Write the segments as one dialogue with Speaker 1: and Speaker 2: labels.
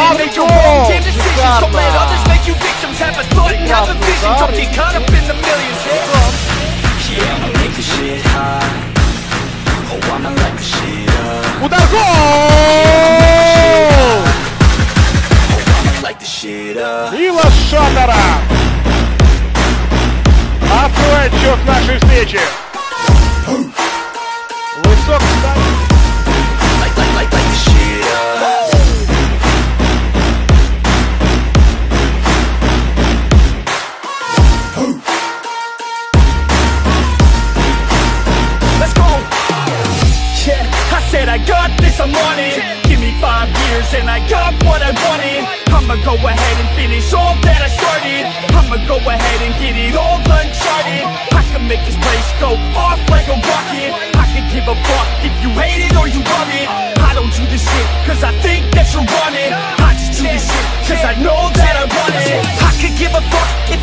Speaker 1: like you're winning Make your own damn decisions Don't let others make you victims Have a thought and have a vision Don't get caught up in the millions Yeah, yeah I'ma make this shit hot Oh, I'ma light this shit up
Speaker 2: Удар гол!
Speaker 1: Oh, I'ma light this shit up
Speaker 2: Мила Шатора! Открывает счет нашей встречи. Высок встает.
Speaker 1: Light, light, light, light this shit up A rocket I can give a fuck if you hate it or you love it. I don't do this shit cause I think that you're it I just do this shit cause I know that I want it. I could give a fuck if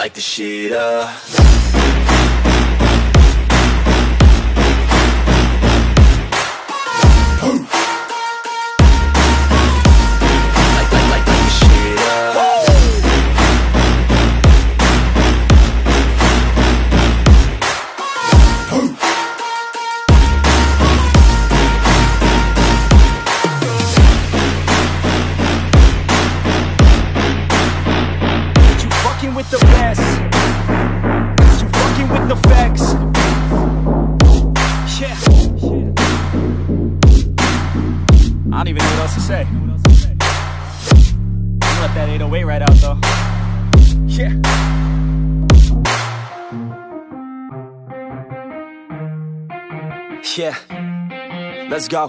Speaker 1: Light this shit up else to say. I'm let that 808 right out though. Yeah. Yeah. Let's go.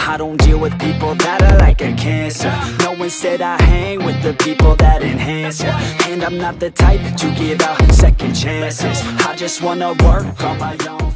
Speaker 1: I don't deal with people that are like a cancer. No, instead I hang with the people that enhance ya. And I'm not the type to give out second chances. I just wanna work on my own